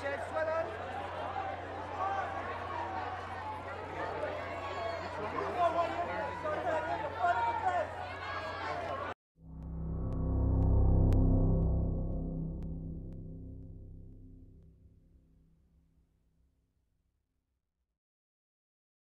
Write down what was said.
Richard, swallow.